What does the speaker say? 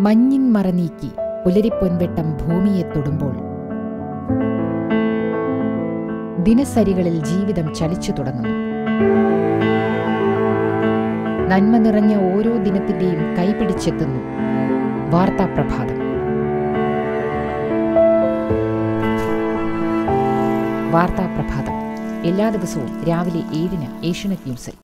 മഞ്ഞിൻ മറനീക്കി പുലരിപ്പൊൻവെട്ടം ഭൂമിയെ തൊടുമ്പോൾ. ദിനസരികളിൽ ജീവിതം ചലിച്ചു തുടങ്ങുന്നു. നന്മ നിറഞ്ഞ ഓരോ ദിനത്തിന്റെയും കൈപിടിച്ചെത്തുന്നു വാർത്താ പ്രഭാതം. വാർത്താ പ്രഭാതം. എല്ലാ ദിവസവും രാവിലെ ഏഴിന് ഏഷ്യനെറ്റ് ന്യൂസിൽ